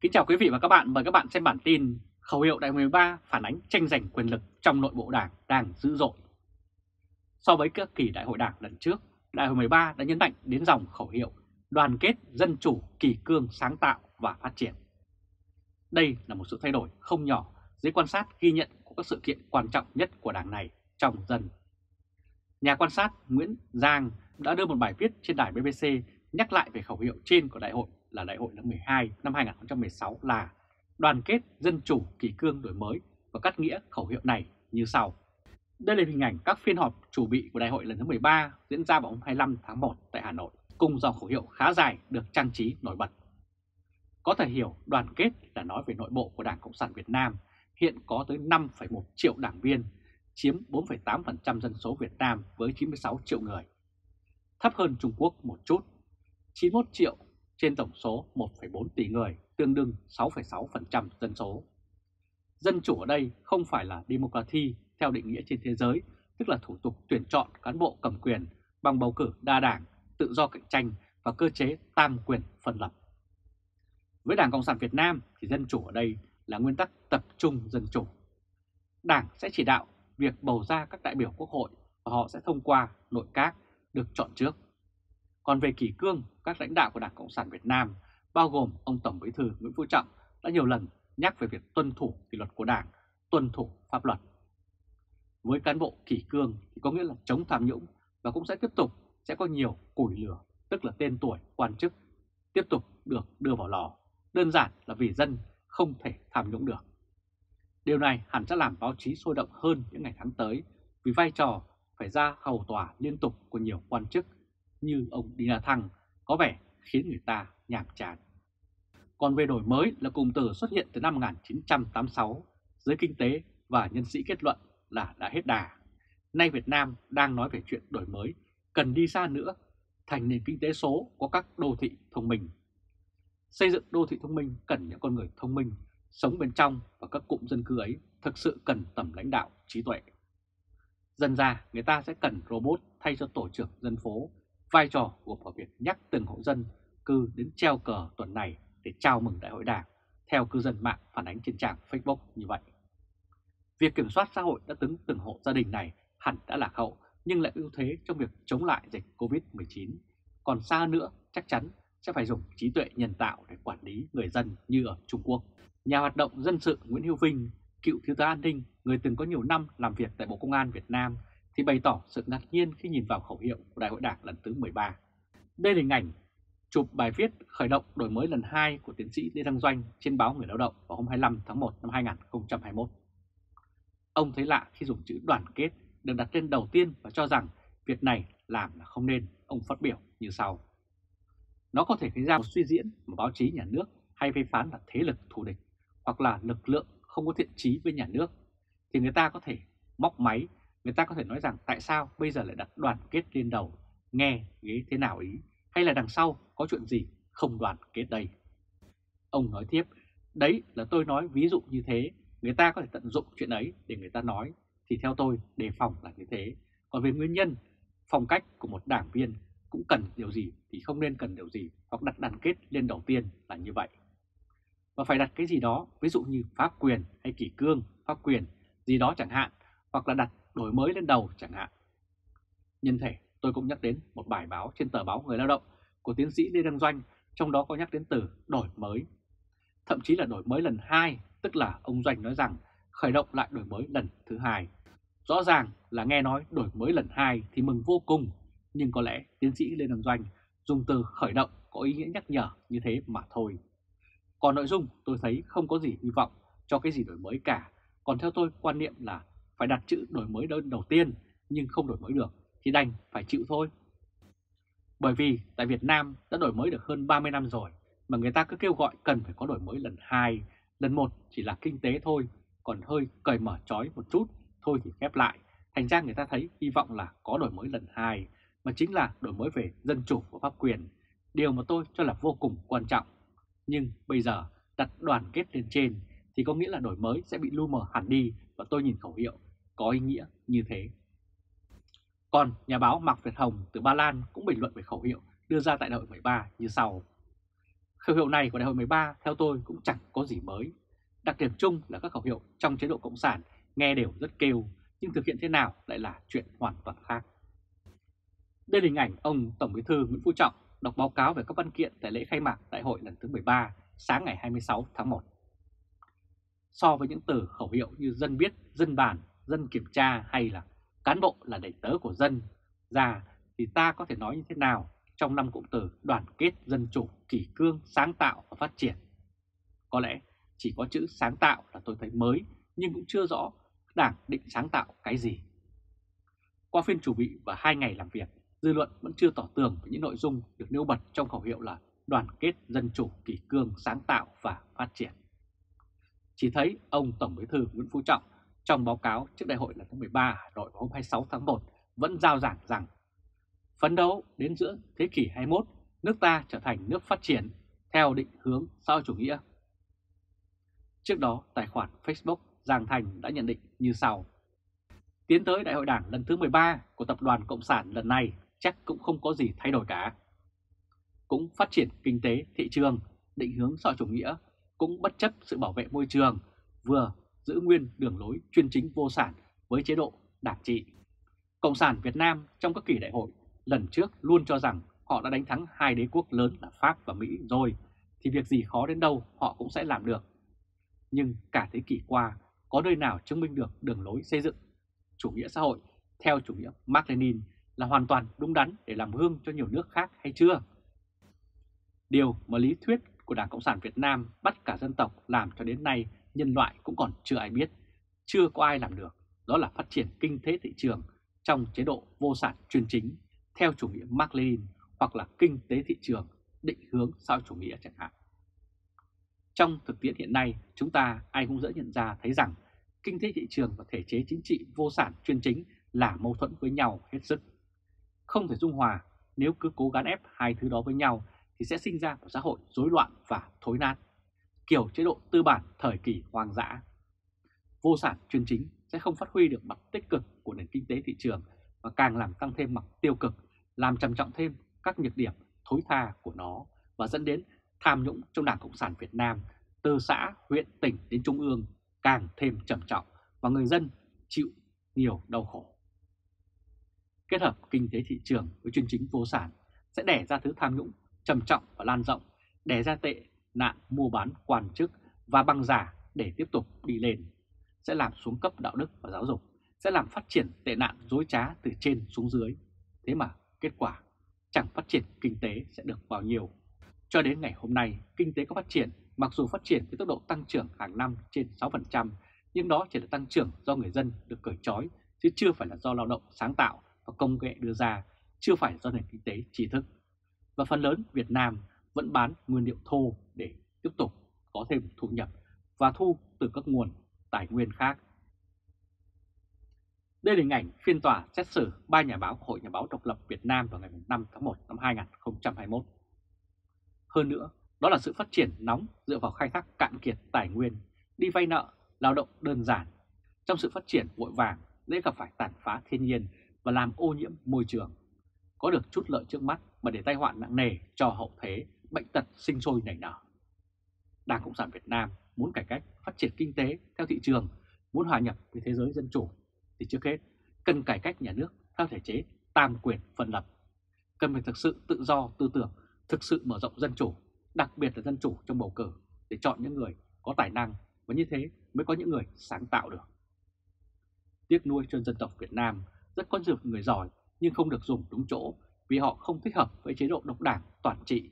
Kính chào quý vị và các bạn, mời các bạn xem bản tin khẩu hiệu đại 13 phản ánh tranh giành quyền lực trong nội bộ đảng đang dữ dội. So với các kỳ đại hội đảng lần trước, đại hội 13 đã nhấn mạnh đến dòng khẩu hiệu đoàn kết, dân chủ, kỳ cương, sáng tạo và phát triển. Đây là một sự thay đổi không nhỏ dưới quan sát ghi nhận của các sự kiện quan trọng nhất của đảng này trong dân. Nhà quan sát Nguyễn Giang đã đưa một bài viết trên đài BBC nhắc lại về khẩu hiệu trên của đại hội là đại hội lần 12 năm 2016 là đoàn kết, dân chủ, kỳ cương đổi mới và cắt nghĩa khẩu hiệu này như sau. Đây là hình ảnh các phiên họp chủ bị của đại hội lần thứ 13 diễn ra vào hôm 25 tháng 1 tại Hà Nội, cùng dòng khẩu hiệu khá dài được trang trí nổi bật. Có thể hiểu đoàn kết là nói về nội bộ của Đảng Cộng sản Việt Nam, hiện có tới 5,1 triệu đảng viên, chiếm 4,8% dân số Việt Nam với 96 triệu người. Thấp hơn Trung Quốc một chút, 91 triệu trên tổng số 1,4 tỷ người, tương đương 6,6% dân số. Dân chủ ở đây không phải là democracy theo định nghĩa trên thế giới, tức là thủ tục tuyển chọn cán bộ cầm quyền bằng bầu cử đa đảng, tự do cạnh tranh và cơ chế tam quyền phân lập. Với Đảng Cộng sản Việt Nam thì dân chủ ở đây là nguyên tắc tập trung dân chủ. Đảng sẽ chỉ đạo việc bầu ra các đại biểu quốc hội và họ sẽ thông qua nội các được chọn trước. Còn về kỷ cương, các lãnh đạo của Đảng Cộng sản Việt Nam, bao gồm ông Tổng Bí thư Nguyễn Phú Trọng, đã nhiều lần nhắc về việc tuân thủ kỷ luật của Đảng, tuân thủ pháp luật. Với cán bộ kỷ cương thì có nghĩa là chống tham nhũng và cũng sẽ tiếp tục sẽ có nhiều củi lửa, tức là tên tuổi quan chức, tiếp tục được đưa vào lò. Đơn giản là vì dân không thể tham nhũng được. Điều này hẳn sẽ làm báo chí sôi động hơn những ngày tháng tới vì vai trò phải ra hầu tòa liên tục của nhiều quan chức như ông Đinh La Thăng có vẻ khiến người ta nhàm chán. Còn về đổi mới là cụm từ xuất hiện từ năm 1986, giới kinh tế và nhân sĩ kết luận là đã hết đà. Nay Việt Nam đang nói về chuyện đổi mới, cần đi xa nữa, thành nền kinh tế số có các đô thị thông minh. Xây dựng đô thị thông minh cần những con người thông minh, sống bên trong và các cụm dân cư ấy thực sự cần tầm lãnh đạo trí tuệ. Dần ra người ta sẽ cần robot thay cho tổ trưởng dân phố Vai trò của vào việc nhắc từng hộ dân cư đến treo cờ tuần này để chào mừng đại hội đảng, theo cư dân mạng phản ánh trên trang Facebook như vậy. Việc kiểm soát xã hội đã tính từng hộ gia đình này hẳn đã lạc hậu nhưng lại ưu thế trong việc chống lại dịch Covid-19. Còn xa nữa chắc chắn sẽ phải dùng trí tuệ nhân tạo để quản lý người dân như ở Trung Quốc. Nhà hoạt động dân sự Nguyễn Hữu Vinh, cựu thiếu tá an ninh, người từng có nhiều năm làm việc tại Bộ Công an Việt Nam thì bày tỏ sự ngạc nhiên khi nhìn vào khẩu hiệu của Đại hội Đảng lần thứ 13. Đây là hình ảnh chụp bài viết khởi động đổi mới lần 2 của tiến sĩ Lê Đăng Doanh trên báo Người Lao động vào hôm 25 tháng 1 năm 2021. Ông thấy lạ khi dùng chữ đoàn kết được đặt lên đầu tiên và cho rằng việc này làm là không nên, ông phát biểu như sau. Nó có thể gây ra một suy diễn mà báo chí nhà nước hay phê phán là thế lực thù địch hoặc là lực lượng không có thiện trí với nhà nước thì người ta có thể móc máy Người ta có thể nói rằng tại sao bây giờ lại đặt đoàn kết lên đầu, nghe ghế thế nào ý, hay là đằng sau có chuyện gì không đoàn kết đây. Ông nói tiếp, đấy là tôi nói ví dụ như thế, người ta có thể tận dụng chuyện ấy để người ta nói, thì theo tôi đề phòng là như thế. Còn về nguyên nhân, phong cách của một đảng viên cũng cần điều gì thì không nên cần điều gì, hoặc đặt đoàn kết lên đầu tiên là như vậy. Và phải đặt cái gì đó, ví dụ như pháp quyền hay kỷ cương, pháp quyền, gì đó chẳng hạn, hoặc là đặt đổi mới lên đầu chẳng hạn. Nhân thể, tôi cũng nhắc đến một bài báo trên tờ báo Người Lao động của tiến sĩ Lê Đăng Doanh, trong đó có nhắc đến từ đổi mới. Thậm chí là đổi mới lần hai, tức là ông Doanh nói rằng khởi động lại đổi mới lần thứ hai. Rõ ràng là nghe nói đổi mới lần hai thì mừng vô cùng, nhưng có lẽ tiến sĩ Lê Đăng Doanh dùng từ khởi động có ý nghĩa nhắc nhở như thế mà thôi. Còn nội dung tôi thấy không có gì hy vọng cho cái gì đổi mới cả. Còn theo tôi quan niệm là phải đặt chữ đổi mới đơn đầu tiên nhưng không đổi mới được thì đành phải chịu thôi. Bởi vì tại Việt Nam đã đổi mới được hơn 30 năm rồi mà người ta cứ kêu gọi cần phải có đổi mới lần 2, lần 1 chỉ là kinh tế thôi, còn hơi cởi mở trói một chút thôi thì khép lại. Thành ra người ta thấy hy vọng là có đổi mới lần 2 mà chính là đổi mới về dân chủ và pháp quyền, điều mà tôi cho là vô cùng quan trọng. Nhưng bây giờ đặt đoàn kết lên trên thì có nghĩa là đổi mới sẽ bị lu mờ hẳn đi và tôi nhìn khẩu hiệu có ý nghĩa như thế. Còn nhà báo Mạc Việt Hồng từ Ba Lan cũng bình luận về khẩu hiệu đưa ra tại đại hội 13 như sau. Khẩu hiệu này của đại hội 13 theo tôi cũng chẳng có gì mới. Đặc điểm chung là các khẩu hiệu trong chế độ Cộng sản nghe đều rất kêu, nhưng thực hiện thế nào lại là chuyện hoàn toàn khác. Đây là hình ảnh ông Tổng Bí thư Nguyễn Phú Trọng đọc báo cáo về các văn kiện tại lễ khai mạc đại hội lần thứ 13 sáng ngày 26 tháng 1. So với những từ khẩu hiệu như dân biết, dân bàn, dân kiểm tra hay là cán bộ là đầy tớ của dân ra thì ta có thể nói như thế nào trong năm cụm từ đoàn kết, dân chủ, kỷ cương, sáng tạo và phát triển. Có lẽ chỉ có chữ sáng tạo là tôi thấy mới nhưng cũng chưa rõ Đảng định sáng tạo cái gì. Qua phiên chủ bị và hai ngày làm việc, dư luận vẫn chưa tỏ tường về những nội dung được nêu bật trong khẩu hiệu là đoàn kết, dân chủ, kỷ cương, sáng tạo và phát triển. Chỉ thấy ông Tổng Bí thư Nguyễn Phú Trọng trong báo cáo trước đại hội lần thứ 13 Hà Nội vào hôm 26 tháng 1 vẫn giao giảng rằng phấn đấu đến giữa thế kỷ 21 nước ta trở thành nước phát triển theo định hướng xã hội chủ nghĩa. Trước đó, tài khoản Facebook Giang Thành đã nhận định như sau. Tiến tới đại hội đảng lần thứ 13 của Tập đoàn Cộng sản lần này chắc cũng không có gì thay đổi cả. Cũng phát triển kinh tế, thị trường, định hướng xã hội chủ nghĩa, cũng bất chấp sự bảo vệ môi trường, vừa giữ nguyên đường lối chuyên chính vô sản với chế độ đảng trị. Cộng sản Việt Nam trong các kỳ đại hội lần trước luôn cho rằng họ đã đánh thắng hai đế quốc lớn là Pháp và Mỹ rồi, thì việc gì khó đến đâu họ cũng sẽ làm được. Nhưng cả thế kỷ qua, có nơi nào chứng minh được đường lối xây dựng chủ nghĩa xã hội theo chủ nghĩa Mark Lenin là hoàn toàn đúng đắn để làm gương cho nhiều nước khác hay chưa? Điều mà lý thuyết của Đảng Cộng sản Việt Nam bắt cả dân tộc làm cho đến nay nhân loại cũng còn chưa ai biết, chưa có ai làm được, đó là phát triển kinh tế thị trường trong chế độ vô sản chuyên chính theo chủ nghĩa Mark Lenin hoặc là kinh tế thị trường định hướng sau chủ nghĩa chẳng hạn. Trong thực tiễn hiện nay, chúng ta ai cũng dễ nhận ra thấy rằng kinh tế thị trường và thể chế chính trị vô sản chuyên chính là mâu thuẫn với nhau hết sức. Không thể dung hòa, nếu cứ cố gắng ép hai thứ đó với nhau thì sẽ sinh ra một xã hội rối loạn và thối nát, kiểu chế độ tư bản thời kỳ hoang dã. Vô sản chuyên chính sẽ không phát huy được mặt tích cực của nền kinh tế thị trường và càng làm tăng thêm mặt tiêu cực, làm trầm trọng thêm các nhược điểm thối tha của nó và dẫn đến tham nhũng trong Đảng Cộng sản Việt Nam từ xã, huyện, tỉnh đến trung ương càng thêm trầm trọng và người dân chịu nhiều đau khổ. Kết hợp kinh tế thị trường với chuyên chính vô sản sẽ đẻ ra thứ tham nhũng trầm trọng và lan rộng, đẻ ra tệ nạn mua bán quan chức và băng giả để tiếp tục đi lên, sẽ làm xuống cấp đạo đức và giáo dục, sẽ làm phát triển tệ nạn dối trá từ trên xuống dưới. Thế mà kết quả chẳng phát triển kinh tế sẽ được bao nhiêu. Cho đến ngày hôm nay, kinh tế có phát triển, mặc dù phát triển với tốc độ tăng trưởng hàng năm trên 6%, nhưng đó chỉ là tăng trưởng do người dân được cởi trói, chứ chưa phải là do lao động sáng tạo và công nghệ đưa ra, chưa phải do nền kinh tế trí thức. Và phần lớn Việt Nam vẫn bán nguyên liệu thô để tiếp tục có thêm thu nhập và thu từ các nguồn tài nguyên khác. Đây là hình ảnh phiên tòa xét xử ba nhà báo Hội Nhà báo Độc lập Việt Nam vào ngày 5 tháng 1 năm 2021. Hơn nữa, đó là sự phát triển nóng dựa vào khai thác cạn kiệt tài nguyên, đi vay nợ, lao động đơn giản. Trong sự phát triển vội vàng, dễ gặp phải tàn phá thiên nhiên và làm ô nhiễm môi trường. Có được chút lợi trước mắt mà để tai họa nặng nề cho hậu thế, bệnh tật sinh sôi nảy nở. Đảng Cộng sản Việt Nam muốn cải cách, phát triển kinh tế theo thị trường, muốn hòa nhập với thế giới dân chủ, thì trước hết cần cải cách nhà nước theo thể chế tam quyền phân lập. Cần phải thực sự tự do tư tưởng, thực sự mở rộng dân chủ, đặc biệt là dân chủ trong bầu cử để chọn những người có tài năng và như thế mới có những người sáng tạo được. Tiếc nuôi cho dân tộc Việt Nam rất có dược người giỏi nhưng không được dùng đúng chỗ vì họ không thích hợp với chế độ độc đảng toàn trị.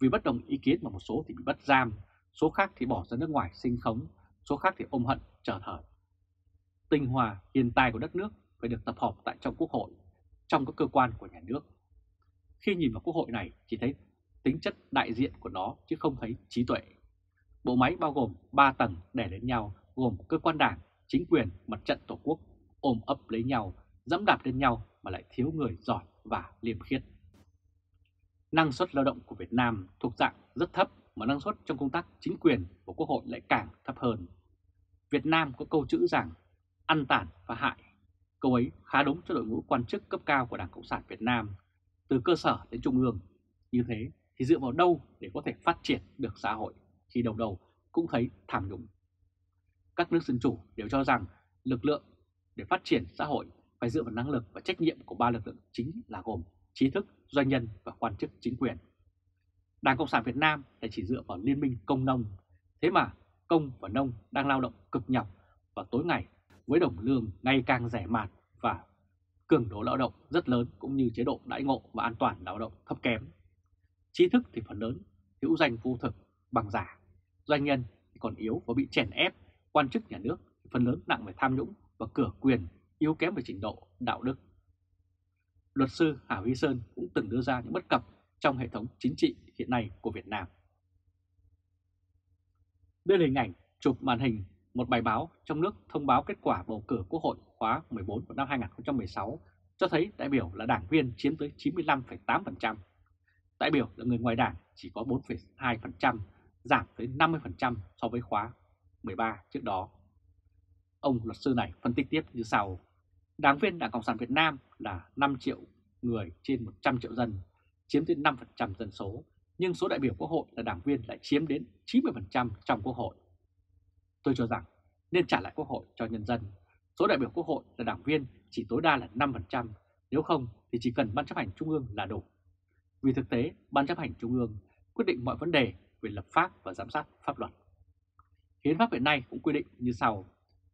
Vì bất đồng ý kiến mà một số thì bị bắt giam, số khác thì bỏ ra nước ngoài sinh khống, số khác thì ôm hận chờ thời. Tinh hòa hiền tài của đất nước phải được tập hợp tại trong quốc hội, trong các cơ quan của nhà nước. Khi nhìn vào quốc hội này chỉ thấy tính chất đại diện của nó chứ không thấy trí tuệ. Bộ máy bao gồm 3 tầng đè lên nhau gồm cơ quan đảng, chính quyền, mặt trận tổ quốc ôm ấp lấy nhau, dẫm đạp lên nhau mà lại thiếu người giỏi và liêm khiết. Năng suất lao động của Việt Nam thuộc dạng rất thấp mà năng suất trong công tác chính quyền của Quốc hội lại càng thấp hơn. Việt Nam có câu chữ rằng ăn tàn và hại. Câu ấy khá đúng cho đội ngũ quan chức cấp cao của Đảng Cộng sản Việt Nam, từ cơ sở đến trung ương. Như thế, thì dựa vào đâu để có thể phát triển được xã hội khi đầu đầu cũng thấy tham nhũng. Các nước dân chủ đều cho rằng lực lượng để phát triển xã hội phải dựa vào năng lực và trách nhiệm của ba lực lượng chính là gồm trí thức, doanh nhân và quan chức chính quyền. Đảng Cộng sản Việt Nam lại chỉ dựa vào liên minh công nông, thế mà công và nông đang lao động cực nhọc và tối ngày với đồng lương ngày càng rẻ mạt và cường độ lao động rất lớn cũng như chế độ đãi ngộ và an toàn lao động thấp kém. Trí thức thì phần lớn hữu danh vô thực bằng giả, doanh nhân thì còn yếu và bị chèn ép, quan chức nhà nước phần lớn nặng về tham nhũng và cửa quyền, yếu kém về trình độ đạo đức. Luật sư Hà Huy Sơn cũng từng đưa ra những bất cập trong hệ thống chính trị hiện nay của Việt Nam. Đây là hình ảnh chụp màn hình một bài báo trong nước thông báo kết quả bầu cử Quốc hội khóa 14 của năm 2016 cho thấy đại biểu là đảng viên chiếm tới 95,8%. Đại biểu là người ngoài đảng chỉ có 4,2%, giảm tới 50% so với khóa 13 trước đó. Ông luật sư này phân tích tiếp như sau. Đảng viên Đảng Cộng sản Việt Nam là 5 triệu người trên 100 triệu dân, chiếm tới 5% dân số, nhưng số đại biểu quốc hội là đảng viên lại chiếm đến 90% trong quốc hội. Tôi cho rằng nên trả lại quốc hội cho nhân dân. Số đại biểu quốc hội là đảng viên chỉ tối đa là 5%, nếu không thì chỉ cần Ban chấp hành Trung ương là đủ. Vì thực tế, Ban chấp hành Trung ương quyết định mọi vấn đề về lập pháp và giám sát pháp luật. Hiến pháp hiện nay cũng quy định như sau.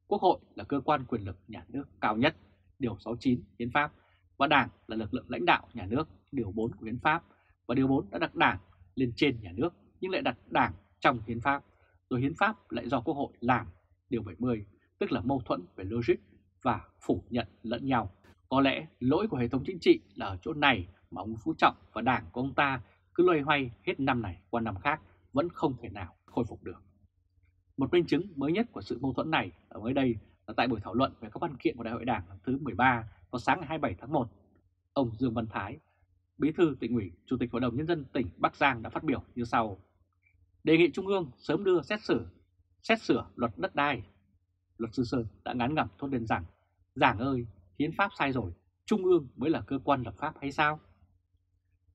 Quốc hội là cơ quan quyền lực nhà nước cao nhất, Điều 69 Hiến pháp, và Đảng là lực lượng lãnh đạo nhà nước, Điều 4 của Hiến pháp, và Điều 4 đã đặt Đảng lên trên nhà nước nhưng lại đặt Đảng trong Hiến pháp, rồi Hiến pháp lại do Quốc hội làm, Điều 70, tức là mâu thuẫn về logic và phủ nhận lẫn nhau. Có lẽ lỗi của hệ thống chính trị là ở chỗ này mà ông Phú Trọng và Đảng của ông ta cứ loay hoay hết năm này qua năm khác vẫn không thể nào khôi phục được. Một minh chứng mới nhất của sự mâu thuẫn này ở mới đây là tại buổi thảo luận về các văn kiện của Đại hội Đảng lần thứ 13 vào sáng ngày 27 tháng 1. Ông Dương Văn Thái, Bí thư tỉnh ủy, Chủ tịch Hội đồng Nhân dân tỉnh Bắc Giang đã phát biểu như sau. Đề nghị Trung ương sớm đưa xét xử, xét sửa luật đất đai. Luật sư Sơn đã ngán ngẩm thốt lên rằng, Giảng ơi, hiến pháp sai rồi, Trung ương mới là cơ quan lập pháp hay sao?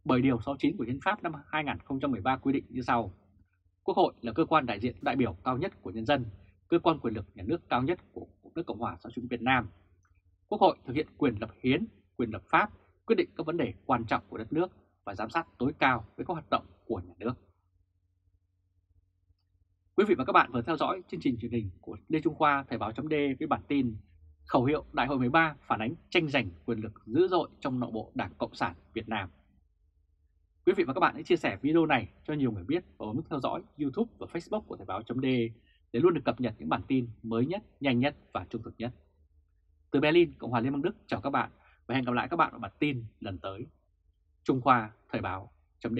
Bởi Điều 69 của Hiến pháp năm 2013 quy định như sau. Quốc hội là cơ quan đại diện đại biểu cao nhất của nhân dân, cơ quan quyền lực nhà nước cao nhất của nước Cộng hòa xã hội Việt Nam. Quốc hội thực hiện quyền lập hiến, quyền lập pháp, quyết định các vấn đề quan trọng của đất nước và giám sát tối cao với các hoạt động của nhà nước. Quý vị và các bạn vừa theo dõi chương trình truyền hình của Lê Trung Khoa Thời báo chấm với bản tin Khẩu hiệu Đại hội 13 phản ánh tranh giành quyền lực dữ dội trong nội bộ Đảng Cộng sản Việt Nam. Quý vị và các bạn hãy chia sẻ video này cho nhiều người biết và bấm theo dõi YouTube và Facebook của Thời báo chấm để để luôn được cập nhật những bản tin mới nhất, nhanh nhất và trung thực nhất. Từ Berlin, Cộng hòa Liên bang Đức chào các bạn và hẹn gặp lại các bạn ở bản tin lần tới. Trung Khoa Thời báo chấm